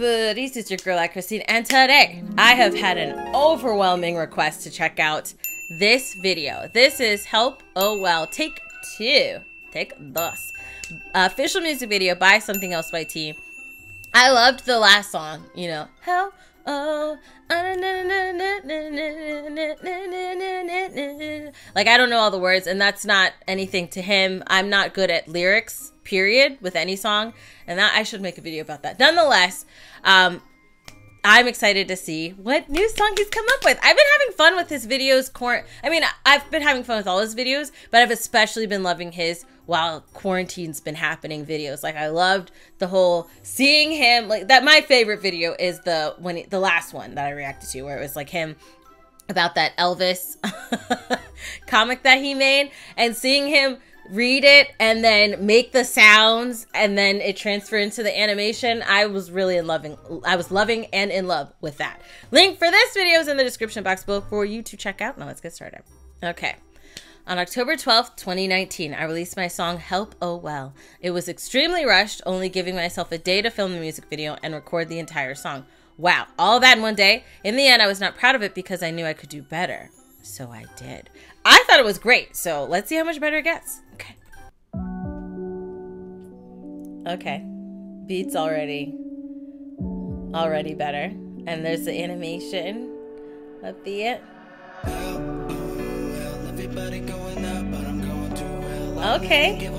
buddies? It's your girl, AyChristene, and today I have had an overwhelming request to check out this video. This is Help Oh Well, take two. Take this. Official music video by SomethingElseYT. I loved the last song, you know, Help Like, I don't know all the words, and that's not anything to him. I'm not good at lyrics period with any song and that i should make a video about that. Nonetheless um i'm excited to see what new song he's come up with. I've been having fun with his videos Quar- i mean i've been having fun with all his videos but i've especially been loving his while quarantine's been happening videos. Like i loved the whole seeing him like that my favorite video is the when he, the last one that i reacted to where it was like him about that elvis comic that he made and seeing him read it and then make the sounds and then it transfer into the animation i was really in loving i was loving and in love with that link for this video is in the description box below for you to check out now let's get started okay on October 12th, 2019, I released my song Help Oh Well. It was extremely rushed, only giving myself a day to film the music video and record the entire song. Wow, all that in one day. In the end, I was not proud of it because I knew I could do better. So I did. I thought it was great, so let's see how much better it gets. Okay. Okay. Beats already already better. And there's the animation of the it. Okay.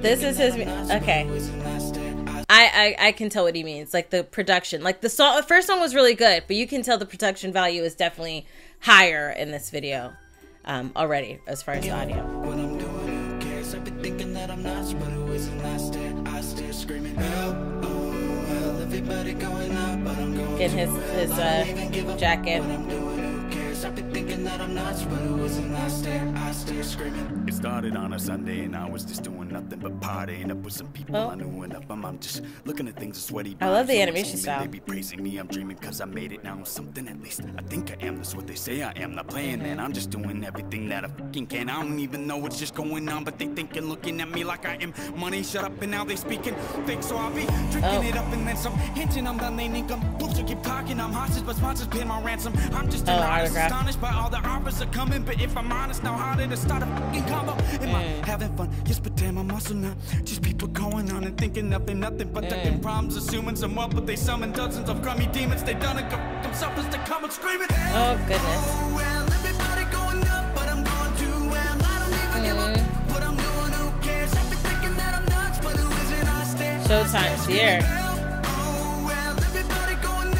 This is his okay. I, I I can tell what he means. Like the production. Like the song the first song was really good, but you can tell the production value is definitely higher in this video um, already as far as the audio. Get his his uh, jacket. I've been thinking that I'm nuts, but it wasn't last day. I still screaming. It started on a Sunday, and I was just doing nothing but partying up with some people oh. I knew enough. I'm, I'm just looking at things sweaty. I love the animation style. They be praising me. I'm dreaming because I made it now. Something at least. I think I am. That's what they say I am. Not playing, man. I'm just doing everything that I fucking can. I don't even know what's just going on, but they thinking, looking at me like I am money. Shut up, and now they speaking fake. So I'll be drinking oh. it up, and then some hinting. I'm done. They think I'm bullshit. Keep talking. I'm hostage, but sponsors pay my ransom. I'm just oh, autograph astonished by all the offers are coming. But if I'm honest, now how did it start a fucking combo? Am mm. I having fun? Yes, but damn, I'm also not. Just people going on and thinking nothing, nothing but mm. ducking problems, assuming some up, but they summon dozens of crummy demons. They done it themselves to come and screaming. Oh, goodness. Showtime's here.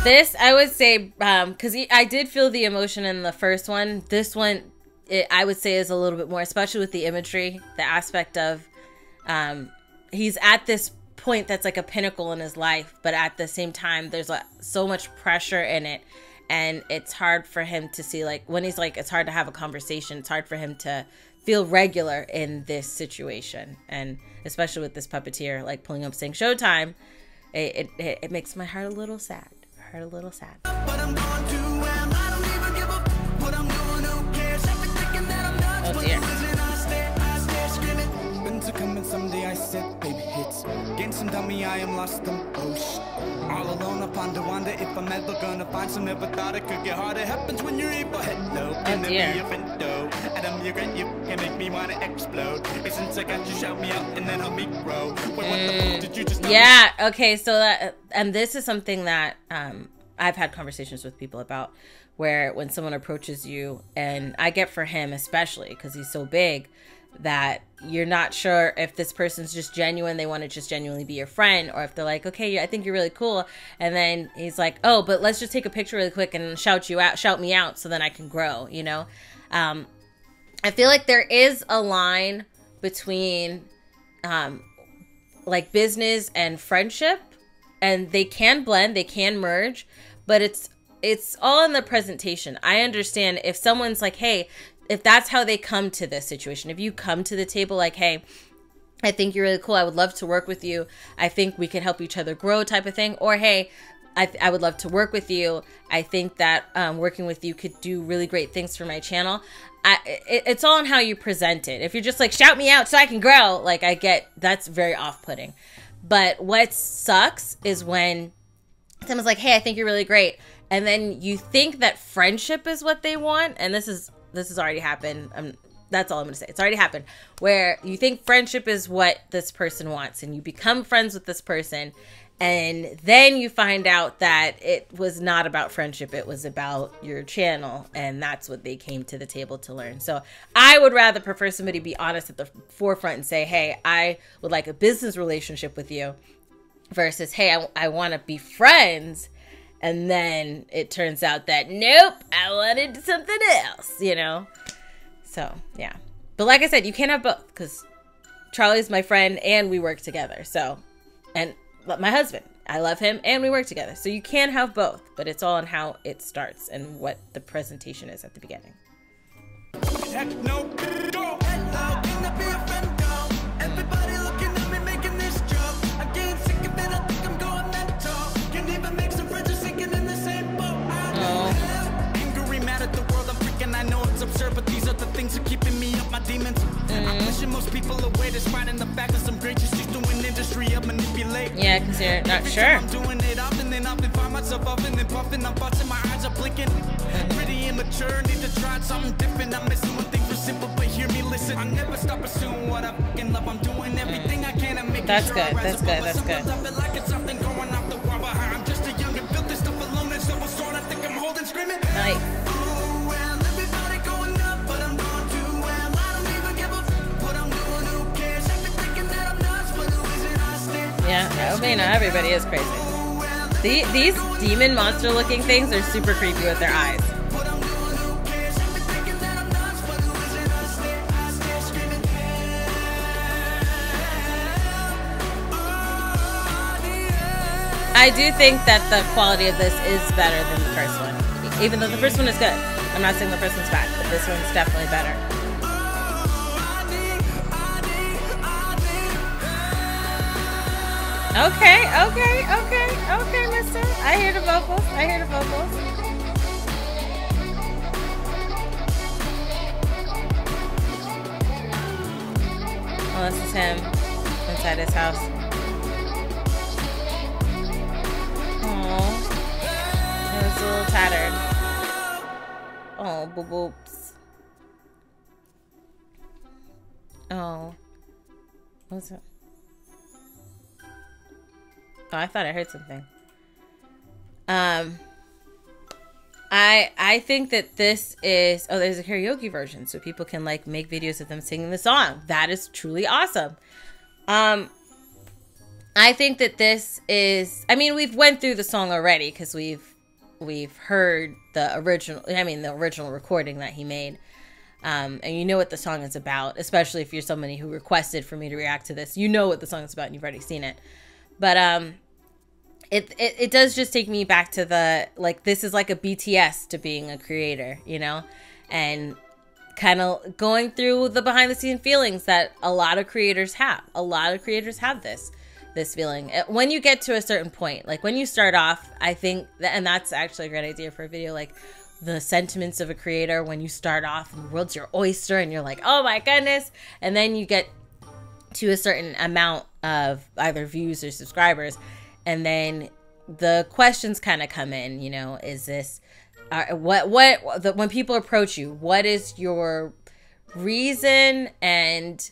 This I would say um cuz I did feel the emotion in the first one. This one it, I would say is a little bit more especially with the imagery, the aspect of um he's at this point that's like a pinnacle in his life, but at the same time there's like so much pressure in it and it's hard for him to see like when he's like it's hard to have a conversation. It's hard for him to feel regular in this situation and especially with this puppeteer like pulling up saying showtime it, it, it makes my heart a little sad her a little sad. Lost them. Oh shit. All alone, I ponder, wonder if I'm ever gonna find some. Never thought it could get hard. It happens when you're able. Hello, oh dear. Adam, you can you can make me wanna explode. Since I got you, shout me out and then help me grow. Wait, mm. did you just yeah. Okay. So that and this is something that um I've had conversations with people about where when someone approaches you, and I get for him especially because he's so big that you're not sure if this person's just genuine, they want to just genuinely be your friend, or if they're like, okay, I think you're really cool, and then he's like, oh, but let's just take a picture really quick and shout you out, shout me out, so then I can grow, you know. Um, I feel like there is a line between um, like business and friendship and they can blend, they can merge, but it's it's all in the presentation. I understand if someone's like, "Hey, if that's how they come to this situation, if you come to the table like, "Hey, I think you're really cool. I would love to work with you. I think we could help each other grow," type of thing, or "Hey, I, I would love to work with you. I think that um, working with you could do really great things for my channel. I, it, it's all on how you present it. If you're just like shout me out so I can grow, like I get that's very off-putting. But what sucks is when someone's like, "Hey, I think you're really great," and then you think that friendship is what they want, and this is this has already happened. I'm, that's all I'm going to say. It's already happened. Where you think friendship is what this person wants, and you become friends with this person, and then you find out that it was not about friendship it was about your channel and that's what they came to the table to learn so i would rather prefer somebody be honest at the forefront and say hey i would like a business relationship with you versus hey i, I want to be friends and then it turns out that nope i wanted something else you know so yeah but like i said you can't have both because charlie's my friend and we work together so and my husband. I love him and we work together. So you can have both, but it's all on how it starts and what the presentation is at the beginning. But these are the things that keeping me up my demons. I'm mm-hmm. pushing most people away, despite the fact that some great just used to industry of manipulate. Yeah, because you're not sure. I'm doing it often, then often find myself often and then puffing. I'm busting, my eyes are blinking. Mm-hmm. Pretty immature, need to try something different. I'm missing one thing for simple, but hear me listen. I never stop pursuing what I fucking love. I'm doing everything I can to make That's sure good. That's good. That's good. I mean, everybody is crazy. The, these demon monster looking things are super creepy with their eyes. I do think that the quality of this is better than the first one. Even though the first one is good. I'm not saying the first one's bad, but this one's definitely better. Okay, okay, okay, okay, mister. I hear the vocals. I hear the vocals. Oh, this is him inside his house. Oh, it's a little tattered. Oh, boop boops. Oh. What's it? Oh, I thought I heard something. Um, I I think that this is oh, there's a karaoke version, so people can like make videos of them singing the song. That is truly awesome. Um, I think that this is. I mean, we've went through the song already because we've we've heard the original. I mean, the original recording that he made. Um, and you know what the song is about, especially if you're somebody who requested for me to react to this. You know what the song is about, and you've already seen it. But um, it, it it does just take me back to the like this is like a BTS to being a creator, you know, and kind of going through the behind the scene feelings that a lot of creators have. A lot of creators have this this feeling uh, when you get to a certain point. Like when you start off, I think that, and that's actually a great idea for a video. Like the sentiments of a creator when you start off and the world's your oyster and you're like, oh my goodness, and then you get to a certain amount of either views or subscribers and then the questions kind of come in you know is this what what the, when people approach you what is your reason and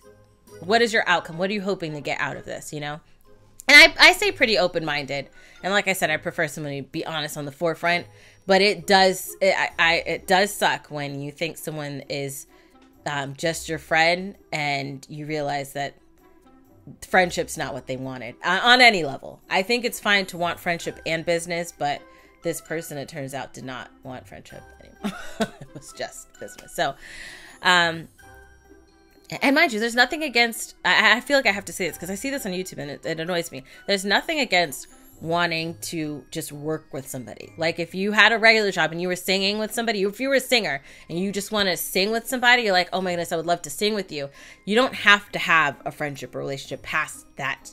what is your outcome? What are you hoping to get out of this you know? And i, I say pretty open-minded. And like i said i prefer somebody to be honest on the forefront. But it does it, I, I it does suck when you think someone is um, just your friend and you realize that friendship's not what they wanted uh, on any level. I think it's fine to want friendship and business, but this person, it turns out, did not want friendship anymore. it was just business. So, um, and mind you, there's nothing against. I, I feel like I have to say this because I see this on YouTube and it, it annoys me. There's nothing against wanting to just work with somebody. Like if you had a regular job and you were singing with somebody, if you were a singer and you just want to sing with somebody, you're like, oh my goodness, I would love to sing with you. You don't have to have a friendship or relationship past that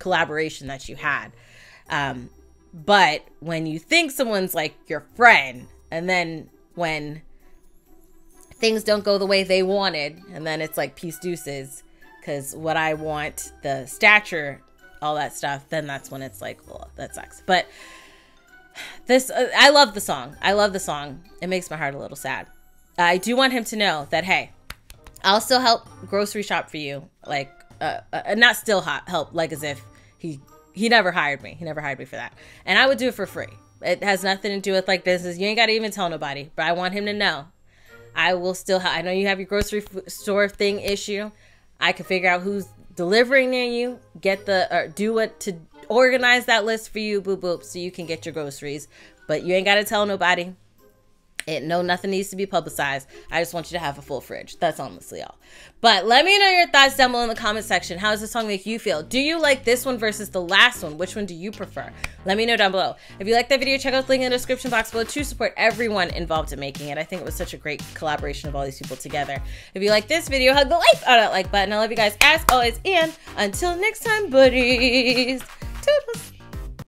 collaboration that you had. Um, but when you think someone's like your friend, and then when things don't go the way they wanted, and then it's like peace deuces, because what I want, the stature all that stuff, then that's when it's like, well, that sucks. But this, uh, I love the song. I love the song. It makes my heart a little sad. I do want him to know that, hey, I'll still help grocery shop for you. Like, uh, uh, not still help, like as if he he never hired me. He never hired me for that. And I would do it for free. It has nothing to do with like business. You ain't got to even tell nobody. But I want him to know. I will still. I know you have your grocery store thing issue. I can figure out who's delivering near you. Get the or do what to organize that list for you, boo boop, so you can get your groceries. But you ain't got to tell nobody. It no nothing needs to be publicized. I just want you to have a full fridge. That's honestly all. But let me know your thoughts down below in the comment section. How does this song make you feel? Do you like this one versus the last one? Which one do you prefer? Let me know down below. If you like that video, check out the link in the description box below to support everyone involved in making it. I think it was such a great collaboration of all these people together. If you like this video, hug the life out of that like button. I love you guys as always. And until next time, buddies.